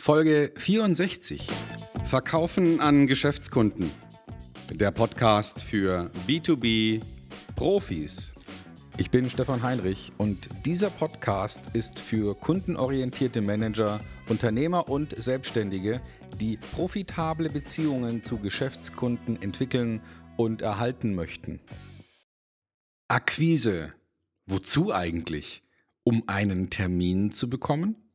Folge 64. Verkaufen an Geschäftskunden. Der Podcast für B2B Profis. Ich bin Stefan Heinrich und dieser Podcast ist für kundenorientierte Manager, Unternehmer und Selbstständige, die profitable Beziehungen zu Geschäftskunden entwickeln und erhalten möchten. Akquise. Wozu eigentlich? Um einen Termin zu bekommen?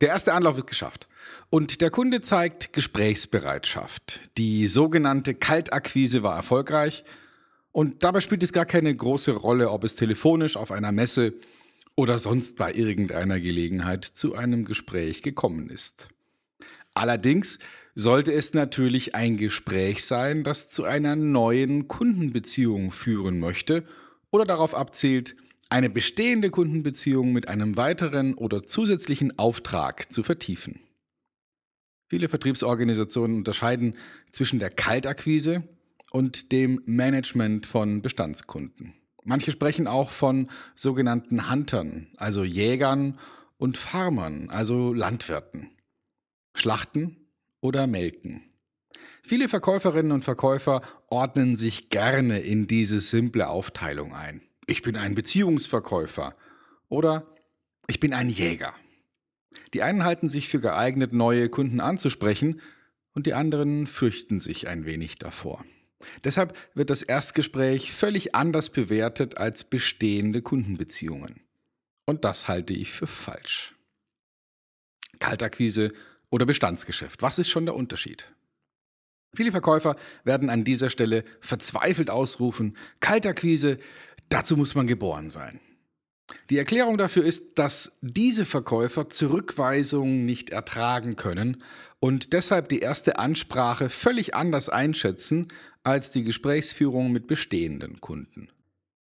Der erste Anlauf ist geschafft. Und der Kunde zeigt Gesprächsbereitschaft. Die sogenannte Kaltakquise war erfolgreich. Und dabei spielt es gar keine große Rolle, ob es telefonisch auf einer Messe oder sonst bei irgendeiner Gelegenheit zu einem Gespräch gekommen ist. Allerdings sollte es natürlich ein Gespräch sein, das zu einer neuen Kundenbeziehung führen möchte oder darauf abzielt, eine bestehende Kundenbeziehung mit einem weiteren oder zusätzlichen Auftrag zu vertiefen. Viele Vertriebsorganisationen unterscheiden zwischen der Kaltakquise und dem Management von Bestandskunden. Manche sprechen auch von sogenannten Huntern, also Jägern und Farmern, also Landwirten. Schlachten oder melken. Viele Verkäuferinnen und Verkäufer ordnen sich gerne in diese simple Aufteilung ein ich bin ein Beziehungsverkäufer oder ich bin ein Jäger. Die einen halten sich für geeignet, neue Kunden anzusprechen und die anderen fürchten sich ein wenig davor. Deshalb wird das Erstgespräch völlig anders bewertet als bestehende Kundenbeziehungen. Und das halte ich für falsch. Kaltakquise oder Bestandsgeschäft. Was ist schon der Unterschied? Viele Verkäufer werden an dieser Stelle verzweifelt ausrufen, Kaltakquise, dazu muss man geboren sein. Die Erklärung dafür ist, dass diese Verkäufer Zurückweisungen nicht ertragen können und deshalb die erste Ansprache völlig anders einschätzen als die Gesprächsführung mit bestehenden Kunden.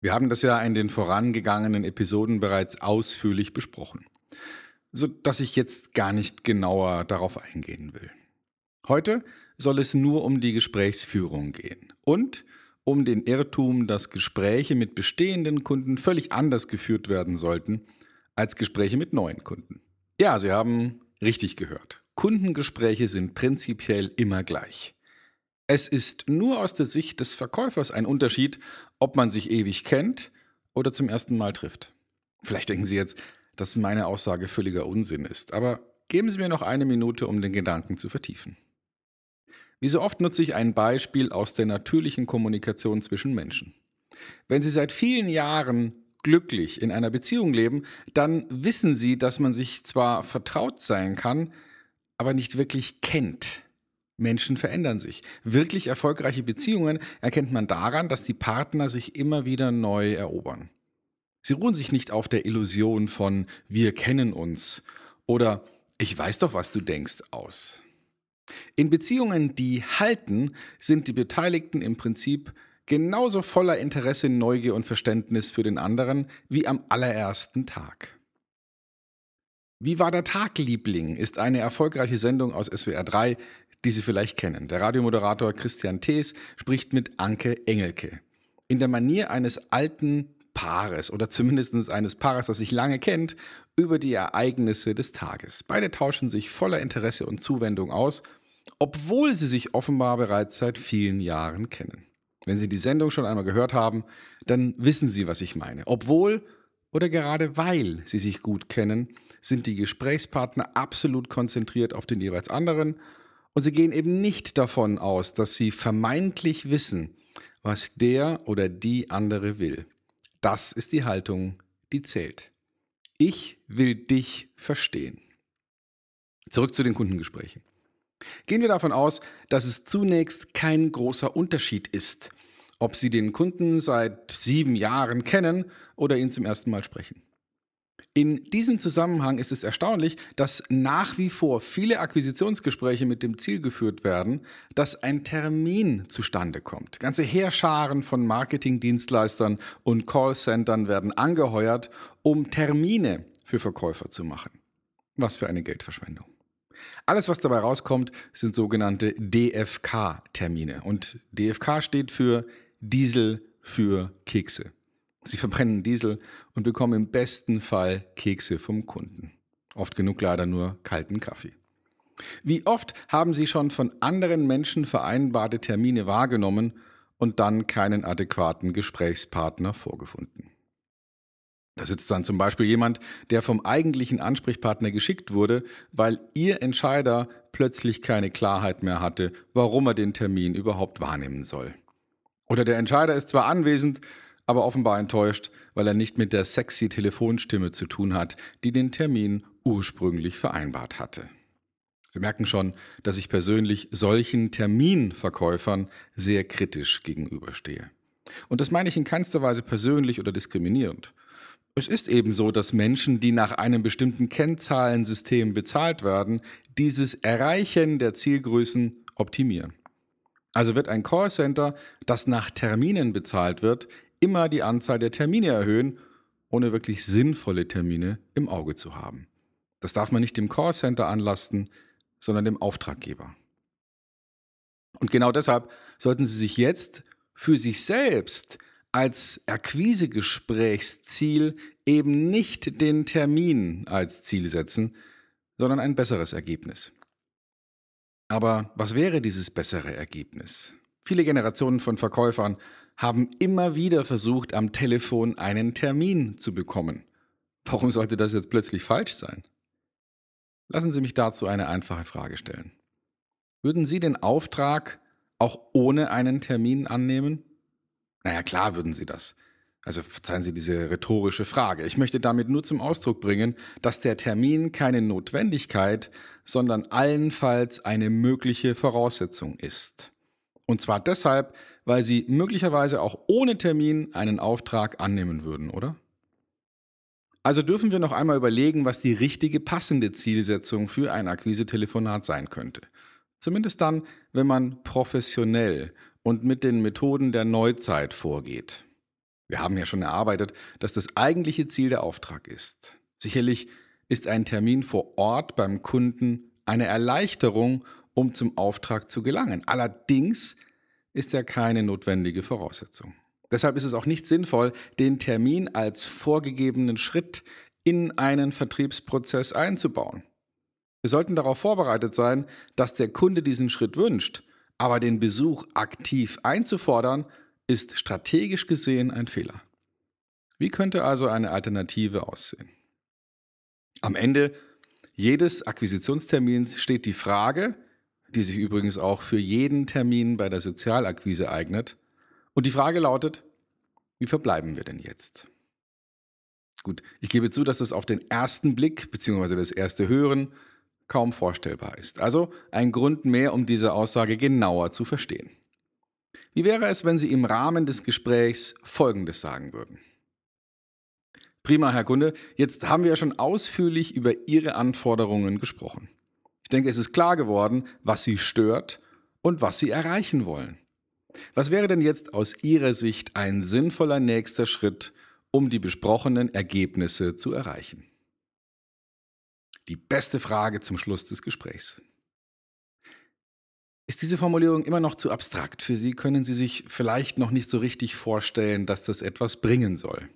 Wir haben das ja in den vorangegangenen Episoden bereits ausführlich besprochen, so dass ich jetzt gar nicht genauer darauf eingehen will. Heute soll es nur um die Gesprächsführung gehen und um den Irrtum, dass Gespräche mit bestehenden Kunden völlig anders geführt werden sollten als Gespräche mit neuen Kunden. Ja, Sie haben richtig gehört. Kundengespräche sind prinzipiell immer gleich. Es ist nur aus der Sicht des Verkäufers ein Unterschied, ob man sich ewig kennt oder zum ersten Mal trifft. Vielleicht denken Sie jetzt, dass meine Aussage völliger Unsinn ist, aber geben Sie mir noch eine Minute, um den Gedanken zu vertiefen. Wie so oft nutze ich ein Beispiel aus der natürlichen Kommunikation zwischen Menschen. Wenn Sie seit vielen Jahren glücklich in einer Beziehung leben, dann wissen Sie, dass man sich zwar vertraut sein kann, aber nicht wirklich kennt. Menschen verändern sich. Wirklich erfolgreiche Beziehungen erkennt man daran, dass die Partner sich immer wieder neu erobern. Sie ruhen sich nicht auf der Illusion von wir kennen uns oder ich weiß doch, was du denkst aus. In Beziehungen, die halten, sind die Beteiligten im Prinzip genauso voller Interesse, Neugier und Verständnis für den anderen wie am allerersten Tag. Wie war der Tag, Liebling? ist eine erfolgreiche Sendung aus SWR 3, die Sie vielleicht kennen. Der Radiomoderator Christian Thees spricht mit Anke Engelke. In der Manier eines alten Paares oder zumindest eines Paares, das sich lange kennt, über die Ereignisse des Tages. Beide tauschen sich voller Interesse und Zuwendung aus obwohl sie sich offenbar bereits seit vielen Jahren kennen. Wenn Sie die Sendung schon einmal gehört haben, dann wissen Sie, was ich meine. Obwohl oder gerade weil Sie sich gut kennen, sind die Gesprächspartner absolut konzentriert auf den jeweils anderen und sie gehen eben nicht davon aus, dass sie vermeintlich wissen, was der oder die andere will. Das ist die Haltung, die zählt. Ich will dich verstehen. Zurück zu den Kundengesprächen. Gehen wir davon aus, dass es zunächst kein großer Unterschied ist, ob Sie den Kunden seit sieben Jahren kennen oder ihn zum ersten Mal sprechen. In diesem Zusammenhang ist es erstaunlich, dass nach wie vor viele Akquisitionsgespräche mit dem Ziel geführt werden, dass ein Termin zustande kommt. Ganze Heerscharen von Marketingdienstleistern und Callcentern werden angeheuert, um Termine für Verkäufer zu machen. Was für eine Geldverschwendung. Alles, was dabei rauskommt, sind sogenannte DFK-Termine. Und DFK steht für Diesel für Kekse. Sie verbrennen Diesel und bekommen im besten Fall Kekse vom Kunden. oft genug leider nur kalten Kaffee. Wie oft haben Sie schon von anderen Menschen vereinbarte Termine wahrgenommen und dann keinen adäquaten Gesprächspartner vorgefunden? Da sitzt dann zum Beispiel jemand, der vom eigentlichen Ansprechpartner geschickt wurde, weil Ihr Entscheider plötzlich keine Klarheit mehr hatte, warum er den Termin überhaupt wahrnehmen soll. Oder der Entscheider ist zwar anwesend, aber offenbar enttäuscht, weil er nicht mit der sexy Telefonstimme zu tun hat, die den Termin ursprünglich vereinbart hatte. Sie merken schon, dass ich persönlich solchen Terminverkäufern sehr kritisch gegenüberstehe. Und das meine ich in keinster Weise persönlich oder diskriminierend. Es ist eben so, dass Menschen, die nach einem bestimmten Kennzahlensystem bezahlt werden, dieses Erreichen der Zielgrößen optimieren. Also wird ein Callcenter, das nach Terminen bezahlt wird, immer die Anzahl der Termine erhöhen, ohne wirklich sinnvolle Termine im Auge zu haben. Das darf man nicht dem Callcenter anlasten, sondern dem Auftraggeber. Und genau deshalb sollten Sie sich jetzt für sich selbst als Akquisegesprächsziel eben nicht den Termin als Ziel setzen, sondern ein besseres Ergebnis. Aber was wäre dieses bessere Ergebnis? Viele Generationen von Verkäufern haben immer wieder versucht, am Telefon einen Termin zu bekommen. Warum sollte das jetzt plötzlich falsch sein? Lassen Sie mich dazu eine einfache Frage stellen. Würden Sie den Auftrag auch ohne einen Termin annehmen? Naja, klar würden Sie das. Also verzeihen Sie diese rhetorische Frage. Ich möchte damit nur zum Ausdruck bringen, dass der Termin keine Notwendigkeit, sondern allenfalls eine mögliche Voraussetzung ist. Und zwar deshalb, weil Sie möglicherweise auch ohne Termin einen Auftrag annehmen würden, oder? Also dürfen wir noch einmal überlegen, was die richtige passende Zielsetzung für ein Akquise-Telefonat sein könnte. Zumindest dann, wenn man professionell und mit den Methoden der Neuzeit vorgeht. Wir haben ja schon erarbeitet, dass das eigentliche Ziel der Auftrag ist. Sicherlich ist ein Termin vor Ort beim Kunden eine Erleichterung, um zum Auftrag zu gelangen. Allerdings ist er keine notwendige Voraussetzung. Deshalb ist es auch nicht sinnvoll, den Termin als vorgegebenen Schritt in einen Vertriebsprozess einzubauen. Wir sollten darauf vorbereitet sein, dass der Kunde diesen Schritt wünscht, aber den Besuch aktiv einzufordern, ist strategisch gesehen ein Fehler. Wie könnte also eine Alternative aussehen? Am Ende jedes Akquisitionstermins steht die Frage, die sich übrigens auch für jeden Termin bei der Sozialakquise eignet. Und die Frage lautet, wie verbleiben wir denn jetzt? Gut, ich gebe zu, dass das auf den ersten Blick bzw. das erste Hören kaum vorstellbar ist. Also ein Grund mehr, um diese Aussage genauer zu verstehen. Wie wäre es, wenn Sie im Rahmen des Gesprächs Folgendes sagen würden? Prima, Herr Kunde, jetzt haben wir ja schon ausführlich über Ihre Anforderungen gesprochen. Ich denke, es ist klar geworden, was Sie stört und was Sie erreichen wollen. Was wäre denn jetzt aus Ihrer Sicht ein sinnvoller nächster Schritt, um die besprochenen Ergebnisse zu erreichen? Die beste Frage zum Schluss des Gesprächs. Ist diese Formulierung immer noch zu abstrakt für Sie? Können Sie sich vielleicht noch nicht so richtig vorstellen, dass das etwas bringen soll?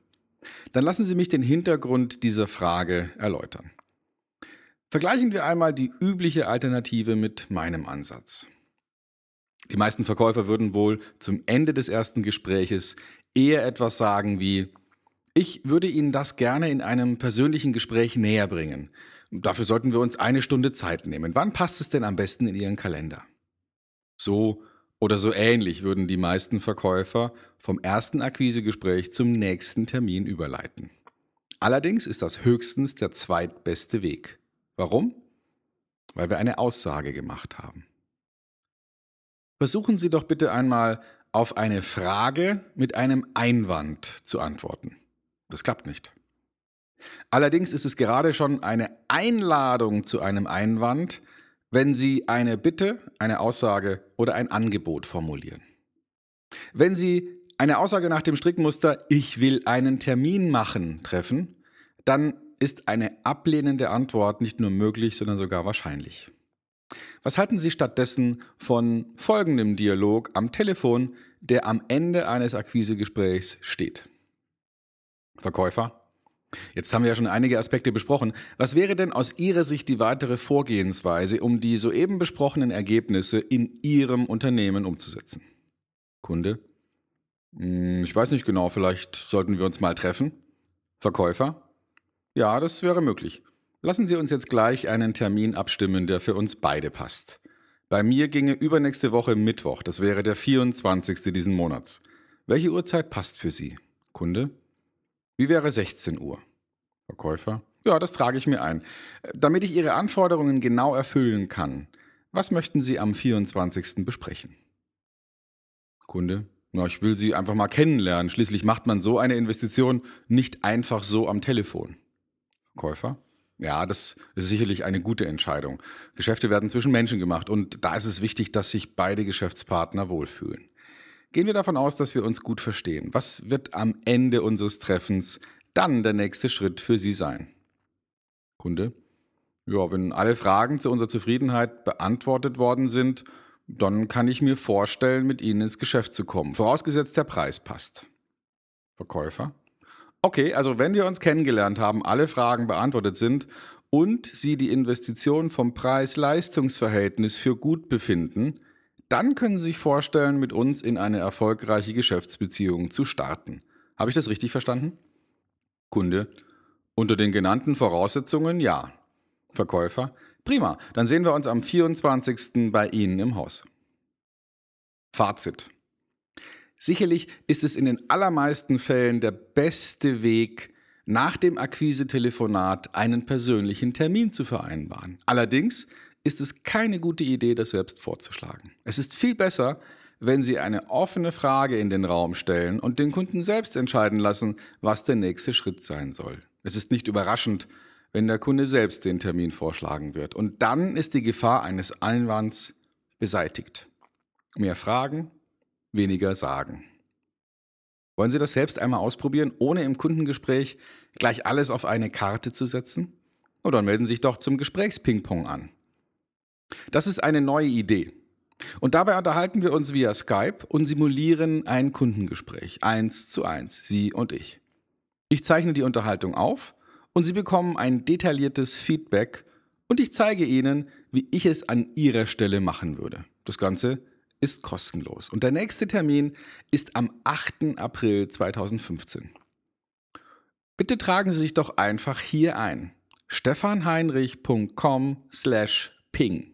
Dann lassen Sie mich den Hintergrund dieser Frage erläutern. Vergleichen wir einmal die übliche Alternative mit meinem Ansatz. Die meisten Verkäufer würden wohl zum Ende des ersten Gespräches eher etwas sagen wie, ich würde Ihnen das gerne in einem persönlichen Gespräch näher bringen. Dafür sollten wir uns eine Stunde Zeit nehmen. Wann passt es denn am besten in Ihren Kalender? So oder so ähnlich würden die meisten Verkäufer vom ersten Akquisegespräch zum nächsten Termin überleiten. Allerdings ist das höchstens der zweitbeste Weg. Warum? Weil wir eine Aussage gemacht haben. Versuchen Sie doch bitte einmal auf eine Frage mit einem Einwand zu antworten. Das klappt nicht. Allerdings ist es gerade schon eine Einladung zu einem Einwand, wenn Sie eine Bitte, eine Aussage oder ein Angebot formulieren. Wenn Sie eine Aussage nach dem Strickmuster Ich will einen Termin machen treffen, dann ist eine ablehnende Antwort nicht nur möglich, sondern sogar wahrscheinlich. Was halten Sie stattdessen von folgendem Dialog am Telefon, der am Ende eines Akquisegesprächs steht? Verkäufer, Jetzt haben wir ja schon einige Aspekte besprochen. Was wäre denn aus Ihrer Sicht die weitere Vorgehensweise, um die soeben besprochenen Ergebnisse in Ihrem Unternehmen umzusetzen? Kunde? Hm, ich weiß nicht genau, vielleicht sollten wir uns mal treffen. Verkäufer? Ja, das wäre möglich. Lassen Sie uns jetzt gleich einen Termin abstimmen, der für uns beide passt. Bei mir ginge übernächste Woche Mittwoch, das wäre der 24. diesen Monats. Welche Uhrzeit passt für Sie? Kunde? Wie wäre 16 Uhr? Verkäufer? Ja, das trage ich mir ein. Damit ich Ihre Anforderungen genau erfüllen kann, was möchten Sie am 24. besprechen? Kunde? Na, ich will Sie einfach mal kennenlernen. Schließlich macht man so eine Investition nicht einfach so am Telefon. Käufer? Ja, das ist sicherlich eine gute Entscheidung. Geschäfte werden zwischen Menschen gemacht und da ist es wichtig, dass sich beide Geschäftspartner wohlfühlen. Gehen wir davon aus, dass wir uns gut verstehen. Was wird am Ende unseres Treffens dann der nächste Schritt für Sie sein? Kunde? Ja, wenn alle Fragen zu unserer Zufriedenheit beantwortet worden sind, dann kann ich mir vorstellen, mit Ihnen ins Geschäft zu kommen, vorausgesetzt der Preis passt. Verkäufer? Okay, also wenn wir uns kennengelernt haben, alle Fragen beantwortet sind und Sie die Investition vom Preis-Leistungs-Verhältnis für gut befinden, dann können Sie sich vorstellen, mit uns in eine erfolgreiche Geschäftsbeziehung zu starten. Habe ich das richtig verstanden? Kunde. Unter den genannten Voraussetzungen ja. Verkäufer. Prima, dann sehen wir uns am 24. bei Ihnen im Haus. Fazit. Sicherlich ist es in den allermeisten Fällen der beste Weg, nach dem Akquise-Telefonat einen persönlichen Termin zu vereinbaren. Allerdings ist es keine gute Idee, das selbst vorzuschlagen. Es ist viel besser, wenn Sie eine offene Frage in den Raum stellen und den Kunden selbst entscheiden lassen, was der nächste Schritt sein soll. Es ist nicht überraschend, wenn der Kunde selbst den Termin vorschlagen wird. Und dann ist die Gefahr eines Einwands beseitigt. Mehr Fragen, weniger sagen. Wollen Sie das selbst einmal ausprobieren, ohne im Kundengespräch gleich alles auf eine Karte zu setzen? Oder melden Sie sich doch zum Gesprächspingpong an. Das ist eine neue Idee. Und dabei unterhalten wir uns via Skype und simulieren ein Kundengespräch, eins zu eins, Sie und ich. Ich zeichne die Unterhaltung auf und Sie bekommen ein detailliertes Feedback und ich zeige Ihnen, wie ich es an Ihrer Stelle machen würde. Das Ganze ist kostenlos. Und der nächste Termin ist am 8. April 2015. Bitte tragen Sie sich doch einfach hier ein. stefanheinrich.com slash ping.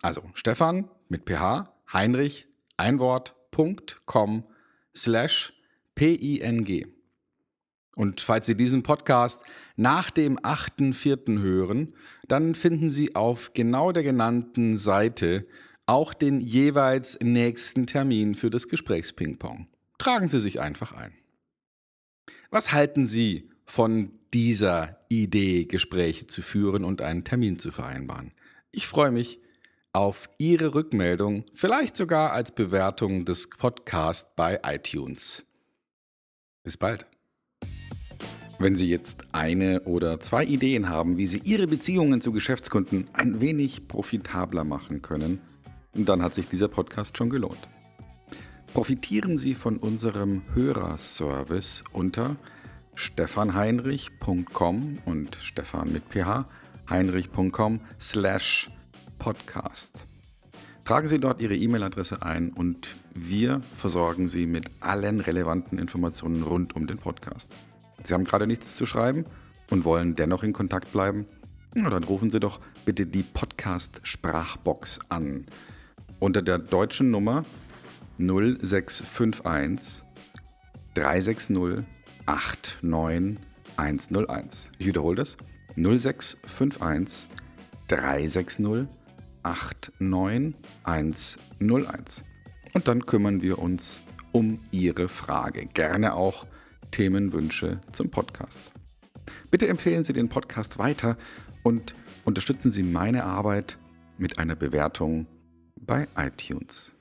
Also Stefan mit ph, Heinrich, ein Wort.com slash ping. Und falls Sie diesen Podcast nach dem 8.4. hören, dann finden Sie auf genau der genannten Seite auch den jeweils nächsten Termin für das Gesprächspingpong. Tragen Sie sich einfach ein. Was halten Sie von dieser Idee, Gespräche zu führen und einen Termin zu vereinbaren? Ich freue mich auf Ihre Rückmeldung, vielleicht sogar als Bewertung des Podcasts bei iTunes. Bis bald. Wenn Sie jetzt eine oder zwei Ideen haben, wie Sie Ihre Beziehungen zu Geschäftskunden ein wenig profitabler machen können, dann hat sich dieser Podcast schon gelohnt. Profitieren Sie von unserem Hörerservice unter stefanheinrich.com und Stefan mit ph heinrich.com slash podcast. Tragen Sie dort Ihre E-Mail-Adresse ein und wir versorgen Sie mit allen relevanten Informationen rund um den Podcast. Sie haben gerade nichts zu schreiben und wollen dennoch in Kontakt bleiben? Na, dann rufen Sie doch bitte die Podcast-Sprachbox an unter der deutschen Nummer 0651 360 89101. Ich wiederhole das. 0651 360 89101. Und dann kümmern wir uns um Ihre Frage. Gerne auch Themenwünsche zum Podcast. Bitte empfehlen Sie den Podcast weiter und unterstützen Sie meine Arbeit mit einer Bewertung bei iTunes.